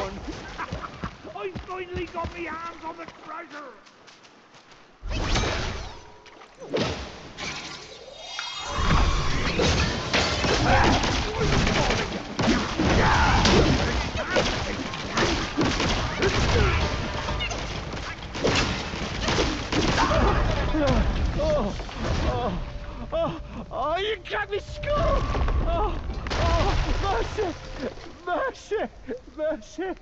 one. I finally got me hands on the treasure. Oh, oh, oh, oh, you got me skull! Oh, oh, mercy, mercy, mercy.